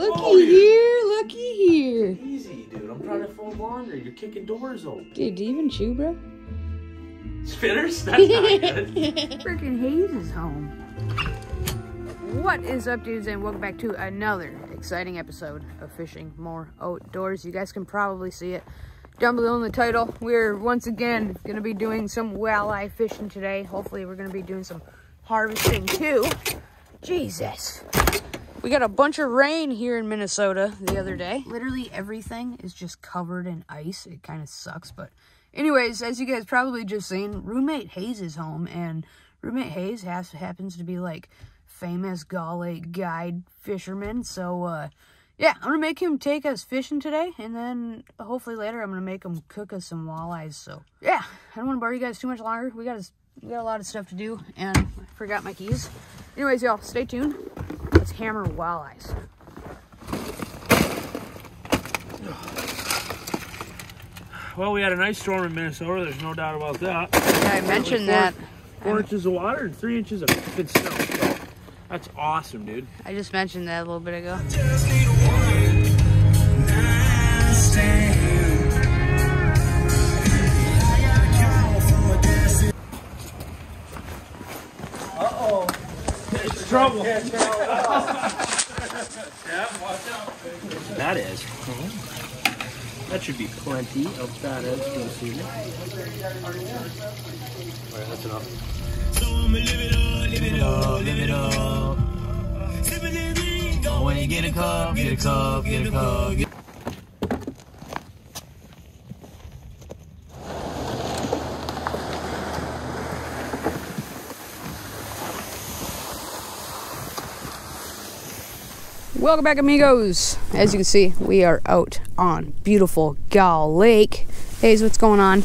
Looky Oh, yeah. here, looky here. Easy, dude. I'm trying to fold laundry. You're kicking doors open. Dude, do you even chew, bro? Spinners? That's not good. Freaking Hayes is home. What is up, dudes, and welcome back to another exciting episode of FishN More Outdoors. You guys can probably see it down below in the title. We're once again going to be doing some walleye fishing today. Hopefully, we're going to be doing some harvesting too. Jesus. We got a bunch of rain here in Minnesota the other day. Literally everything is just covered in ice. It kind of sucks, but anyways, as you guys probably just seen, roommate Hayes is home, and roommate Hayes has happens to be like famous Gull guide fisherman. So uh, yeah, I'm gonna make him take us fishing today, and then hopefully later I'm gonna make him cook us some walleyes. So yeah, I don't want to bore you guys too much longer. We got we got a lot of stuff to do, and I forgot my keys. Anyways, y'all, stay tuned. Hammer walleyes. Well, we had a nice storm in Minnesota. There's no doubt about that. Yeah, I mentioned Four- that. Four inches of water and three inches of good snow. So that's awesome, dude. I just mentioned that a little bit ago. Trouble. yeah, watch out. that is. That should be plenty of fat eggs for this evening. Alright, that's enough. When you get a cup, get a cup, get a cup. Get Welcome back, amigos. As you can see, we are out on beautiful Gull Lake. Hayes, what's going on?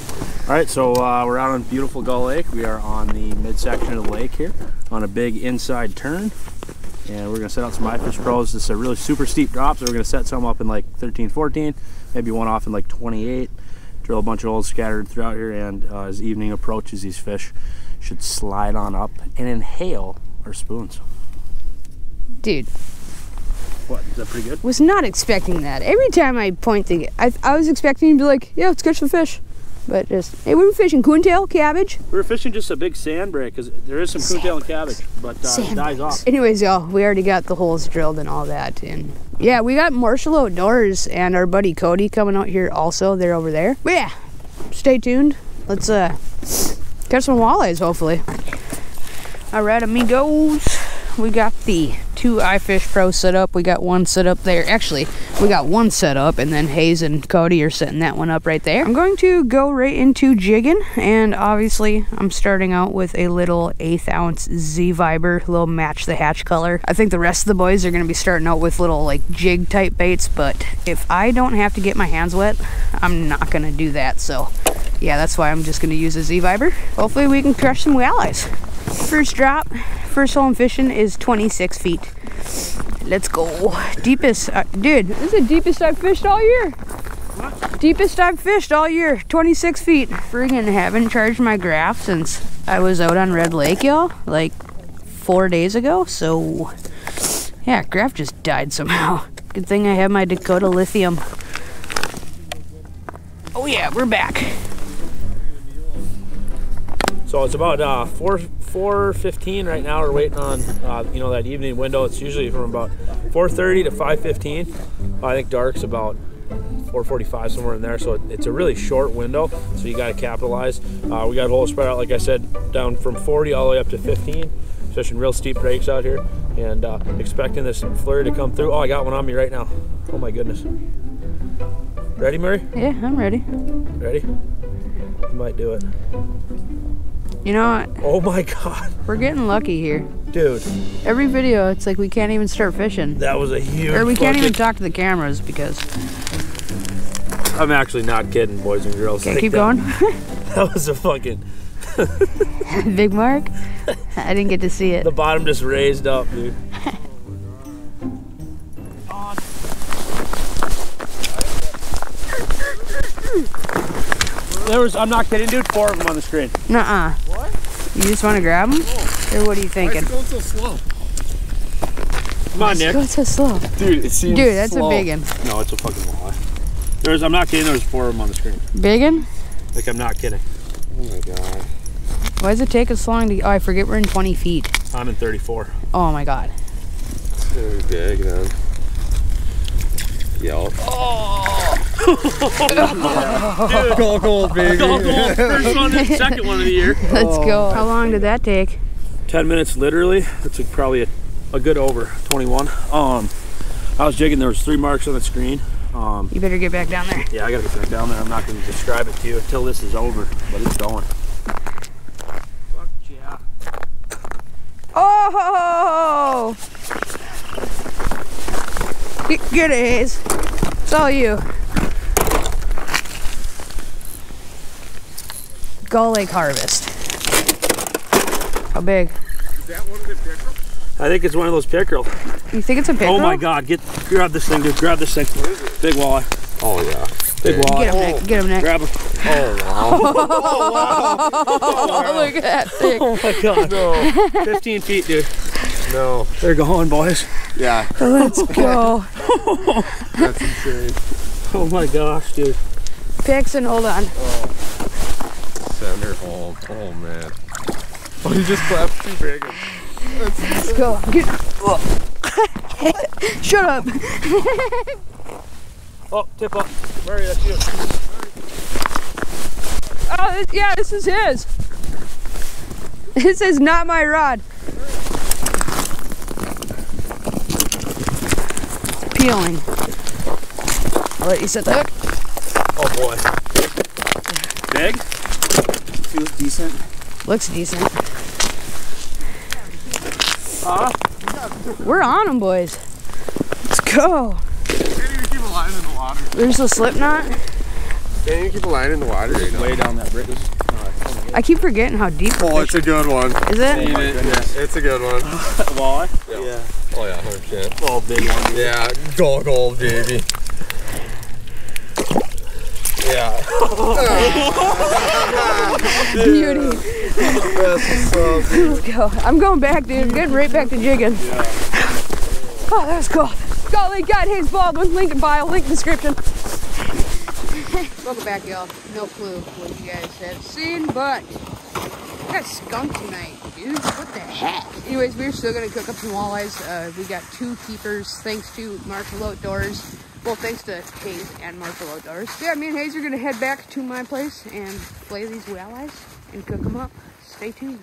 All right, so uh, we're out on beautiful Gull Lake. We are on the midsection of the lake here on a big inside turn. And we're gonna set out some iFish Pros. This is a really super steep drop, so we're gonna set some up in like 13, 14, maybe one off in like 28. Drill a bunch of holes scattered throughout here, and uh, as evening approaches, these fish should slide on up and inhale our spoons. Dude, What, is that pretty good? was not expecting that. Every time I point the, I, I was expecting you to be like, yeah, let's catch some fish. But just, hey, we were fishing coontail, cabbage. We were fishing just a big sand break, because there is some coontail and cabbage, but uh, it dies breaks. off. Anyways, y'all, we already got the holes drilled and all that. And yeah, we got Marshall outdoors and our buddy Cody coming out here also. They're over there. But yeah, stay tuned. Let's uh catch some walleyes, hopefully. All right, amigos. We got the two iFish Pro set up. We got one set up there. Actually, we got one set up, and then Hayes and Cody are setting that one up right there. I'm going to go right into jigging, and obviously, I'm starting out with a little eighth ounce Z Viber, little match the hatch color. I think the rest of the boys are going to be starting out with little like jig type baits, but if I don't have to get my hands wet, I'm not going to do that. So, yeah, that's why I'm just going to use a Z Viber. Hopefully, we can crush some walleyes. First drop, first hole I'm fishing is 26 feet. Let's go. Deepest, uh, dude, this is the deepest I've fished all year. Deepest I've fished all year, 26 feet. Friggin' haven't charged my graph since I was out on Red Lake, y'all, like four days ago. So, yeah, graph just died somehow. Good thing I have my Dakota lithium. Oh yeah, we're back. So it's about uh, four four fifteen right now. We're waiting on uh, you know that evening window. It's usually from about four thirty to five fifteen. I think dark's about four forty five somewhere in there. So it's a really short window. So you got to capitalize. Uh, we got holes spread out like I said down from forty all the way up to fifteen. Fishing real steep breaks out here, and uh, expecting this flurry to come through. Oh, I got one on me right now. Oh my goodness. Ready, Murray? Yeah, I'm ready. Ready? You might do it. You know what? Oh my God, We're getting lucky here. dude. Every video, it's like we can't even start fishing. That was a huge. Or we can't even talk to the cameras because. I'm actually not kidding, boys and girls. Okay, Like keep that- going. That was a fucking. Big Mark? I didn't get to see it. The bottom just raised up, dude. There was, I'm not kidding, dude, four of them on the screen. Nuh uh. What? You just want to grab them? Or what are you thinking? going so slow? Come on, Nick. Go so slow. Dude, it seems Dude, that's slow. a big one. No, it's a fucking walleye. There's, I'm not kidding. There's four of them on the screen. Big one? Like I'm not kidding. Oh my god. Why does it take us so long to? Oh, I forget we're in 20 feet. I'm in 34. Oh my god. It's gonna big then. Yelp. Oh. Gold, gold, baby. First one and second one of the year. Let's go. How long did that take? 10 minutes literally. That's a, probably a, a good over 21. Um, I was jigging. There was three marks on the screen. Um, You better get back down there. yeah, I gotta get back down there. I'm not gonna describe it to you until this is over, but it's going. Fuck yeah. Oh! Get, get it, Hayes. It's all you. Gull Lake Harvest. How big? I think it's one of those pickerel. You think it's a pickerel? Oh my god, get grab this thing, dude. Grab this thing. Big walleye. Oh yeah. Big walleye. Get walleye. him, Nick. Get him, Nick. Grab him. Oh Oh, look at that thing. Oh my god. 15 feet, dude. No. They're going, boys. Yeah, Let's go. that's insane. Oh my gosh, dude. Pixon, hold on. Send her home. Oh, oh man. Oh, you just clapped two big ones. Let's go. Get. Shut up. Oh, tip up. Murray, that's you. Oh, this, yeah, this is his. This is not my rod. Peeling. I'll let you set the hook. Oh boy. Big? Feels decent. Looks decent. We're on them, boys. Let's go. Can't even keep a line in the water. There's a slip knot. Can't even keep a line in the water right now. Way down that bridge. I keep forgetting how deep the Oh, it's a good one. is it? Yeah, it's a good one. Walleye? Yeah. Oh yeah, 100%. Oh, big one. dude. Yeah, gold, gold, baby. Yeah. Beauty. That's what's up, dude. Let's go. I'm going back, dude. I'm getting right back to jigging. Oh, that was cool. Golly, God, Hayes Baldwin, link in bio, link in description. Welcome back, y'all. No clue what you guys have seen, but we got skunk tonight, dude. What the heck? Anyways, we're still gonna cook up some walleyes. Uh, we got two keepers, thanks to Marshall Outdoors. Well, thanks to Hayes and Marshall Outdoors. Yeah, me and Hayes are gonna head back to my place and play these walleyes and cook them up. Stay tuned.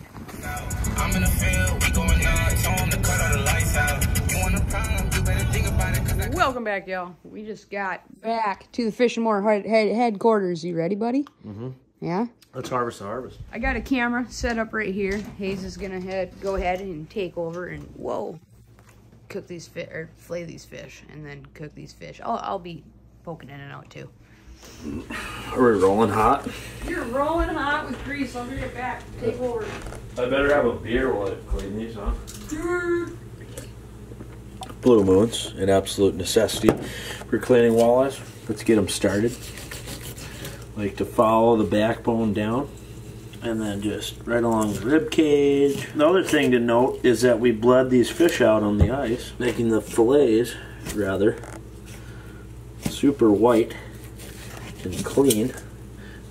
I'm in the field, we going nuts. On the cut all the lights out. You want a problem? You better think about it, cause I Welcome back, y'all. We just got back to the Fish and More head, head, headquarters. You ready, buddy? Mm-hmm. Yeah. Let's harvest the harvest. I got a camera set up right here. Hayes is gonna head go ahead and take over and whoa, cook these fish or flay these fish and then cook these fish. I'll I'll be poking in and out too. Are we rolling hot? You're rolling hot with grease. I'll bring it back. Take over. I better have a beer while I clean these, huh? Blue moons, an absolute necessity for cleaning walleyes. Let's get them started. Like to follow the backbone down and then just right along the rib cage. The other thing to note is that we bled these fish out on the ice, making the fillets rather super white and clean.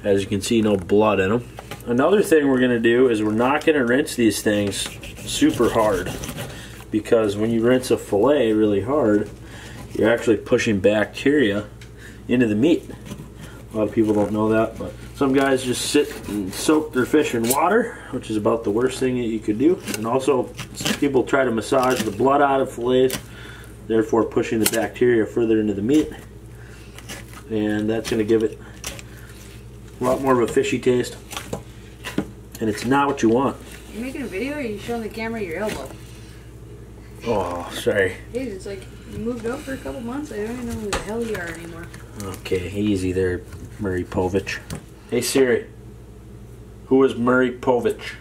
As you can see, no blood in them. Another thing we're gonna do is we're not gonna rinse these things super hard because when you rinse a fillet really hard, you're actually pushing bacteria into the meat. A lot of people don't know that, but some guys just sit and soak their fish in water, which is about the worst thing that you could do. And also, some people try to massage the blood out of fillets, therefore pushing the bacteria further into the meat. And that's going to give it a lot more of a fishy taste. And it's not what you want. You making a video or are you showing the camera your elbow? Oh, sorry. Hayes, it's like you moved up for a couple months. I don't even know who the hell you are anymore. Okay, easy there, Murray Povich. Hey Siri, who is Murray Povich?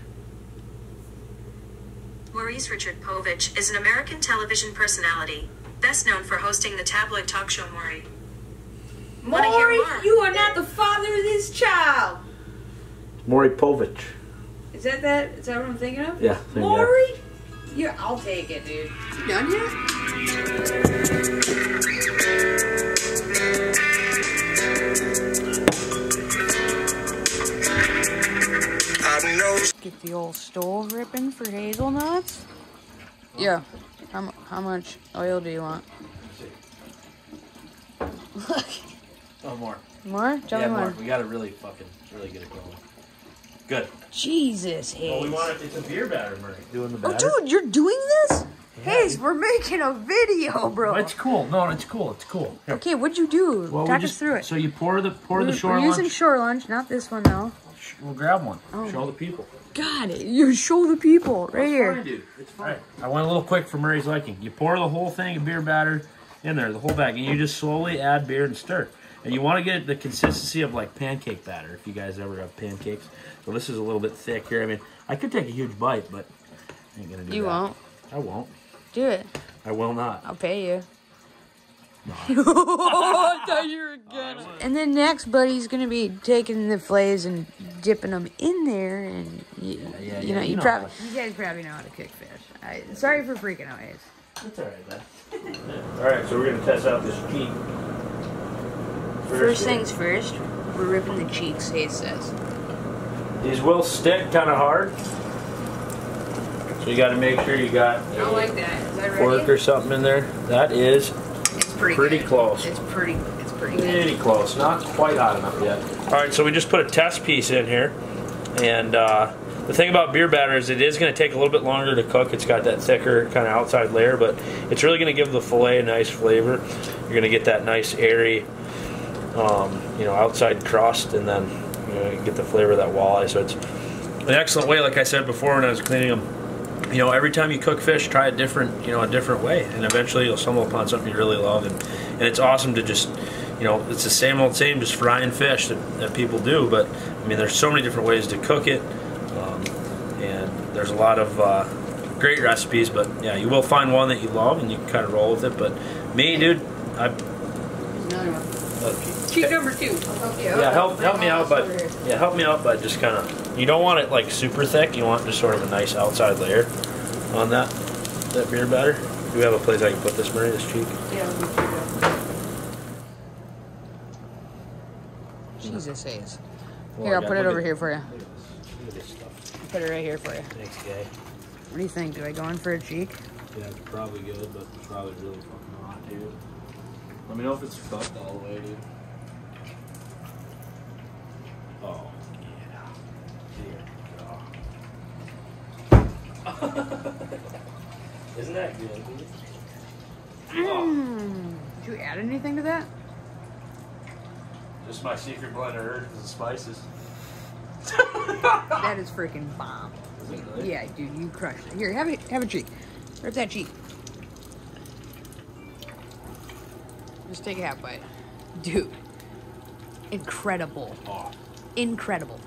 Maurice Richard Povich is an American television personality, best known for hosting the tabloid talk show Maury. Wanna Maury, you are not the father of this child. Maury Povich. Is that that? Is that what I'm thinking of? Yeah. same guy. Maury? Yeah, I'll take it, dude. You done yet? Get the old stove ripping for Haysle Nuts. Yeah. How, how much oil do you want? Look. Oh, more. More? Tell yeah, me more. more. We gotta really fucking, really get it going. Good. Jesus, Hayes. Well, we want it. It's a beer batter, Murray. Doing the oh, batter. Oh, dude, you're doing this? Hayes, we're making a video, bro. It's cool. No, it's cool. It's cool. Here. Okay, what'd you do? Well, we Talk just- us through it. So you pour the pour we're, the shore we're using lunch. shore lunch, not this one though. We'll grab one. Oh. Show the people. God, you show the people right here. Fine, dude. It's fine. I went a little quick for Murray's liking. You pour the whole thing of beer batter in there, the whole bag, and you just slowly add beer and stir. And you want to get the consistency of like pancake batter if you guys ever have pancakes. So this is a little bit thick here. I mean, I could take a huge bite, but I ain't gonna do You that. won't I won't. do it. I will not. I'll pay you. I thought you were gonna. And then next, buddy's gonna be taking the fillets and dipping them in there, and you, yeah, you yeah, know, you you know probably you guys probably know how to cook fish. I, sorry for freaking out, Hayes. That's all right, man. all right, so we're gonna test out this cheek. First things first, we're ripping the cheeks. Hayes says. These will stick kind of hard, so you got to make sure you got I like that. Is that fork or something in there. That is It's pretty. pretty good. close. It's pretty. It's pretty good. Close, not quite hot enough yet. All right, so we just put a test piece in here, and uh, the thing about beer batter is it is going to take a little bit longer to cook. It's got that thicker kind of outside layer, but it's really going to give the fillet a nice flavor. You're going to get that nice airy, um, you know, outside crust, and then you know, you get the flavor of that walleye. So it's an excellent way, like I said before when I was cleaning them. You know, every time you cook fish, try a different, you know, a different way, and eventually you'll stumble upon something you really love. And, and it's awesome to just, you know, it's the same old same, just frying fish that, that people do. But I mean, there's so many different ways to cook it, um, and there's a lot of uh, great recipes. But yeah, you will find one that you love, and you can kind of roll with it. But me, dude, I. Another one. Uh, Cheek number two. Help yeah, help help me out, but yeah, help me out by just kind of. You don't want it like super thick. You want just sort of a nice outside layer on that that beer batter. Do we have a place I can put this, Murray? This cheek. Yeah, we can do it. Jesus Hayes. Well, Here, I I'll put it over at- here for you. Look at this stuff. Put it right here for you. Thanks, guy. What do you think? Do I go in for a cheek? Yeah, it's probably good, but it's probably really fucking hot, dude. Let me know if it's fucked all the way, dude. Oh, yeah. Dear God. Isn't that good, Mmm. Did you add anything to that? just my secret blend of herbs and spices. That is freaking bomb. Is it really? Yeah, dude, you crushed it. Here, have a have a cheek. Rip that cheek. Just take a half bite. Dude. Incredible. Oh, Incredible.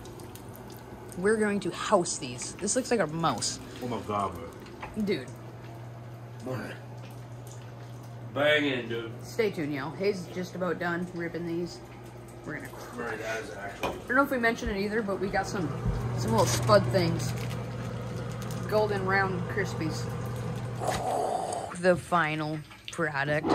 We're going to house these. This looks like a mouse. oh my god, Dude, man. In, dude. stay tuned, yo. Hayes is just about done ripping these. We're gonna crush. Murray, that is actually. I don't know if we mentioned it either, but we got some some little spud things. Golden round crispies. The final product.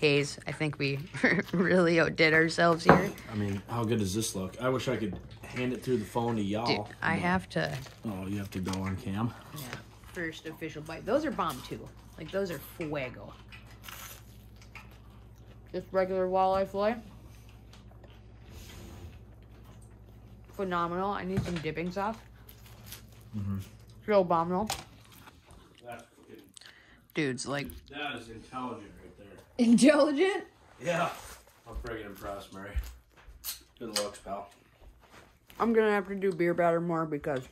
Hayes, I think we really outdid ourselves here. I mean, how good does this look? I wish I could hand it through the phone to y'all. I but- have to Oh, you have to go on cam. yeah, first official bite. Those are bomb too. Like those are fuego. Just regular walleye fillet. Phenomenal. I need some dipping sauce. Mm-hmm. Real bomb roll. That's Dude's like that is intelligent right there. intelligent. Yeah. I'm friggin' impressed, Murray. Good looks, pal. I'm gonna have to do beer batter more because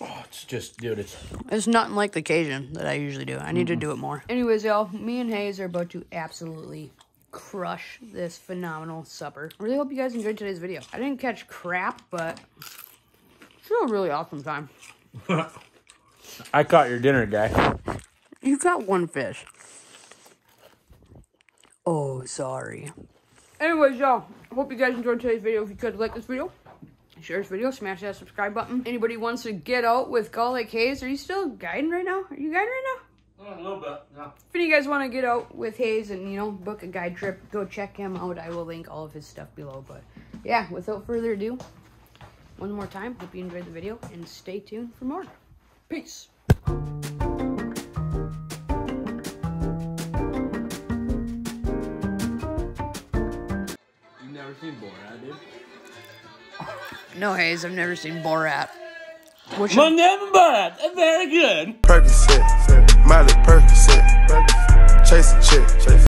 Oh, it's just, dude, it's. it's nothing like the Cajun that I usually do. I need to do it more. Anyways, y'all, me and Hayes are about to absolutely crush this phenomenal supper. I really hope you guys enjoyed today's video. I didn't catch crap, but still a really awesome time. I caught your dinner, guy. You got one fish. Oh, sorry. Anyways, y'all, hope you guys enjoyed today's video. If you could, like this video. Share this video, smash that subscribe button. Anybody wants to get out with Gull Lake Hayes? Are you still guiding right now? Are you guiding right now? a little bit. Yeah. If any of you guys want to get out with Hayes and, you know, book a guide trip, go check him out. I will link all of his stuff below. But yeah, without further ado, one more time, hope you enjoyed the video and stay tuned for more. Peace. You've never seen Borat, dude? No, Hayes, I've never seen Borat. Which My name is Very good. Percocet, Miley Percocet, chase a chick,